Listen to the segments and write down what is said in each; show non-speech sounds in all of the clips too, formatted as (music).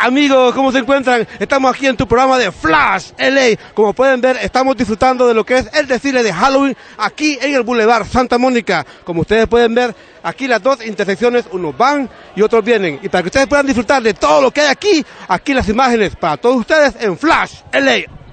amigos, ¿cómo se encuentran? Estamos aquí en tu programa de Flash LA. Como pueden ver, estamos disfrutando de lo que es el desfile de Halloween aquí en el Boulevard Santa Mónica. Como ustedes pueden ver, aquí las dos intersecciones, unos van y otros vienen. Y para que ustedes puedan disfrutar de todo lo que hay aquí, aquí las imágenes para todos ustedes en Flash LA.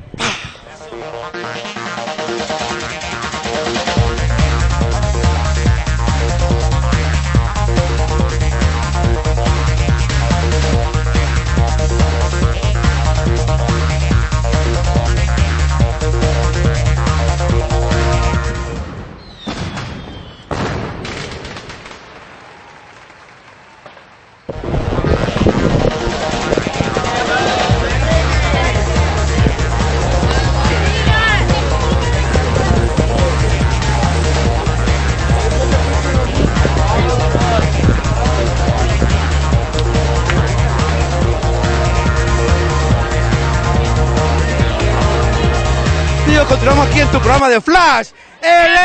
Amigos, continuamos aquí en tu programa de Flash LA.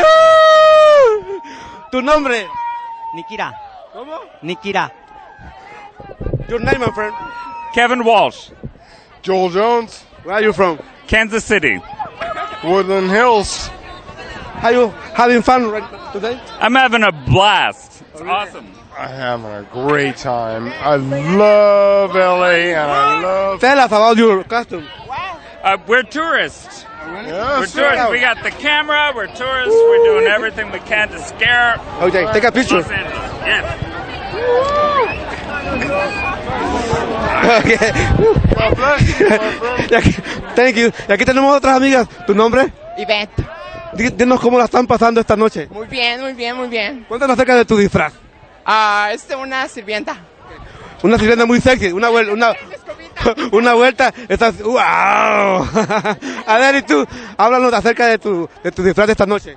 ¡Uh! ¿Tu nombre? Nikira. ¿Cómo? Nikira. Your name, my friend. Kevin Walsh, Joel Jones, Where are you from? Kansas City. Woodland Hills. Are you having fun right today? I'm having a blast. It's awesome. I'm having a great time. I love LA and I love. Tell us about your costume. Uh, we're tourists. Yeah, We're sure. tourists. We got the camera. We're tourists. We're doing everything we can to scare Okay, take a picture. (laughs) Okay. (laughs) Thank you. Y aquí tenemos otras amigas. ¿Tu nombre? Ivette. Di- Dinos cómo la están pasando esta noche. Muy bien, muy bien, muy bien. Cuéntanos acerca de tu disfraz. Ah, es de una sirvienta. Una sirvienta muy sexy. Una. Una, (laughs) una vuelta. Estás. ¡Wow! (laughs) A ver, y tú, háblanos acerca de tu, de tu disfraz de esta noche.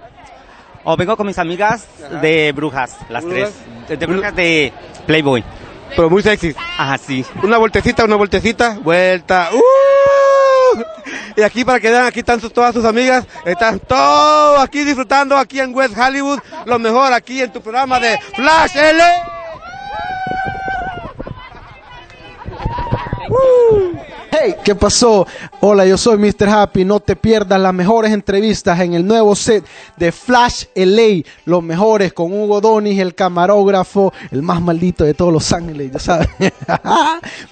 O vengo con mis amigas de brujas, las ¿Brujas? tres. De, de brujas de Playboy. Pero muy sexy. Ajá, sí. Una vueltecita, una vueltecita. Vuelta. ¡Uh! Y aquí para que vean, aquí están sus- todas sus amigas. Están todos aquí disfrutando aquí en West Hollywood. Lo mejor aquí en tu programa de Flash L. 嗯 Hey, ¿qué pasó? Hola, yo soy Mr. Happy. No te pierdas las mejores entrevistas en el nuevo set de Flash LA. Los mejores con Hugo Donis, el camarógrafo, el más maldito de todos Los Ángeles, ya saben. (laughs)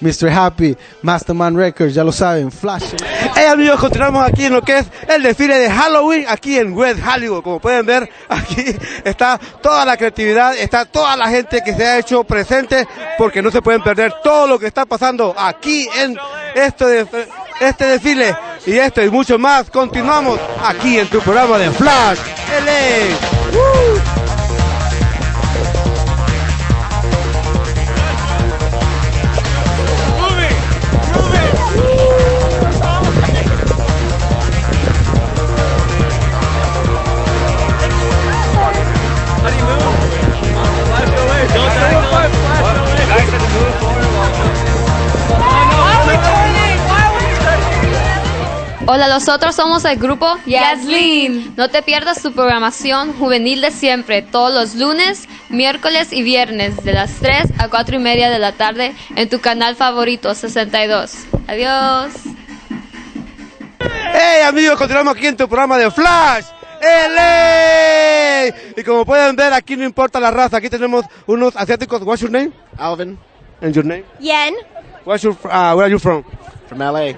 Mr. Happy, Masterman Records, ya lo saben. Flash LA. Hey amigos, continuamos aquí en lo que es el desfile de Halloween aquí en West Hollywood. Como pueden ver, aquí está toda la creatividad, está toda la gente que se ha hecho presente porque no se pueden perder todo lo que está pasando aquí en este, de- este desfile y esto y mucho más. Continuamos aquí en tu programa de Flash LA. ¡Woo! Hola, nosotros somos el grupo Yaslin. No te pierdas tu programación juvenil de siempre, todos los lunes, miércoles y viernes, de las 3 a 4 y media de la tarde, en tu canal favorito 62. Adiós. Hey amigos, continuamos aquí en tu programa de Flash LA. Y como pueden ver, aquí no importa la raza, aquí tenemos unos asiáticos. What's your name? Alvin And your name? Yen, What's your, uh, where are you from? from LA.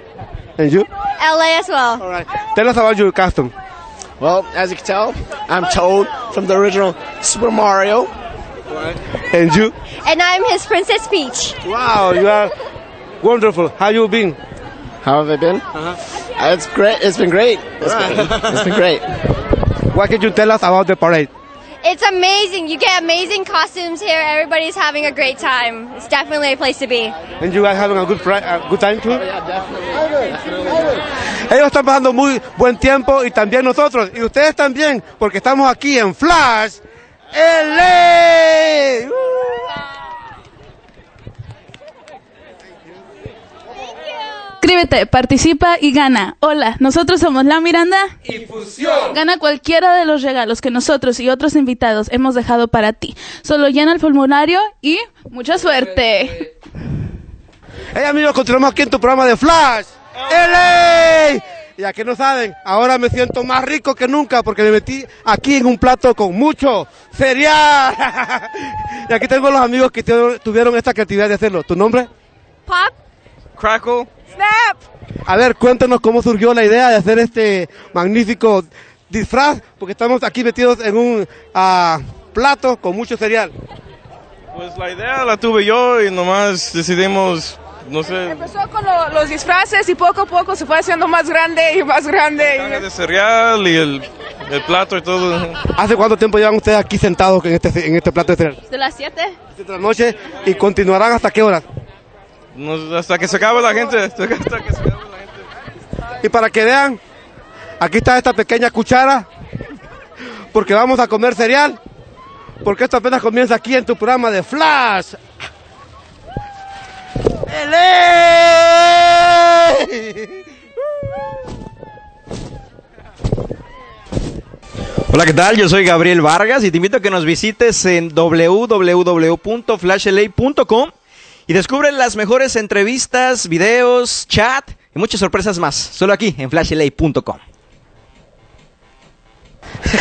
And you? LA as well. All right. Tell us about your costume. Well, as you can tell, I'm Toad from the original Super Mario. And you? And I'm his Princess Peach. Wow, you are wonderful. How you been? How have I been? Uh, -huh. It's great. It's been great. It's been, it's been great. (laughs) What can you tell us about the parade? It's amazing. You get amazing costumes here. Everybody's having a great time. It's definitely a place to be. And you guys having a good, a good time too? Ellos están pasando muy buen tiempo y también nosotros. Y ustedes también, porque estamos aquí en Flash LA. Suscríbete, participa y gana. Hola, nosotros somos La Miranda. Y Fusión. Gana cualquiera de los regalos que nosotros y otros invitados hemos dejado para ti. Solo llena el formulario y mucha suerte. Hey amigos, continuamos aquí en tu programa de Flash. LA. Y a que no saben, ahora me siento más rico que nunca porque me metí aquí en un plato con mucho cereal. (laughs) y aquí tengo los amigos que tuvieron- tuvieron esta creatividad de hacerlo. ¿Tu nombre? Pop. Crackle. Snap. A ver, cuéntanos cómo surgió la idea de hacer este magnífico disfraz, porque estamos aquí metidos en un ah, plato con mucho cereal. Pues la idea la tuve yo y nomás decidimos, no sé, Empezó con lo- los disfraces y poco a poco se fue haciendo más grande y más grande. y- de cereal y el, el plato y todo. ¿Hace cuánto tiempo llevan ustedes aquí sentados en este, en este plato de cereal? De las 7. de la noche y continuarán hasta qué horas. No- hasta que se acabe la gente. Hasta que se acabe. Y para que vean, aquí está esta pequeña cuchara, porque vamos a comer cereal, porque esto apenas comienza aquí en tu programa de Flash. ¡Ele! Hola, ¿qué tal? Yo soy Gabriel Vargas y te invito a que nos visites en www.flashla.com y descubre las mejores entrevistas, videos, chat y muchas sorpresas más. Solo aquí en flashla.com.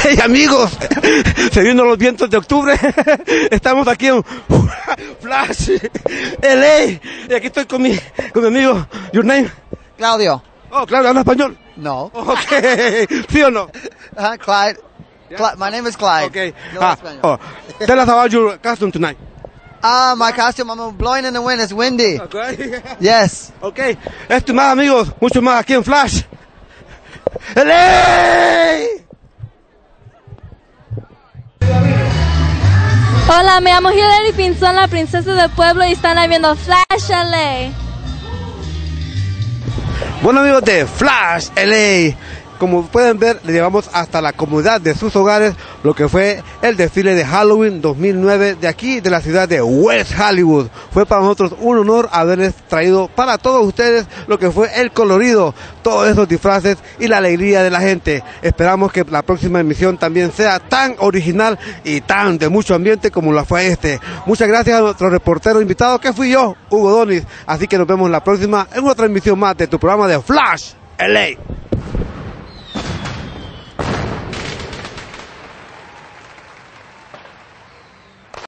Hey amigos, se vienen los vientos de octubre. Estamos aquí en Flash LA. Y aquí estoy con mi, con mi amigo. Your name? Claudio. Oh, Claudio, ¿habla español? No. Ok. ¿Sí o no? Uh, Clyde. Cly- my name is Clyde. Okay. No Ah, español. oh, tell us about your costume tonight. Ah, my costume, I'm blowing in the wind. It's windy. (laughs) Yes. Ok, esto más amigos, mucho más aquí en Flash. LA. Hola, me llamo Hilary Pinzón, la princesa del pueblo, y están viendo Flash LA. Bueno amigos de Flash LA, como pueden ver, le llevamos hasta la comodidad de sus hogares lo que fue el desfile de Halloween 2009 de aquí, de la ciudad de West Hollywood. Fue para nosotros un honor haberles traído para todos ustedes lo que fue el colorido, todos esos disfraces y la alegría de la gente. Esperamos que la próxima emisión también sea tan original y tan de mucho ambiente como la fue este. Muchas gracias a nuestro reportero invitado que fui yo, Hugo Donis. Así que nos vemos la próxima en otra emisión más de tu programa de Flash LA.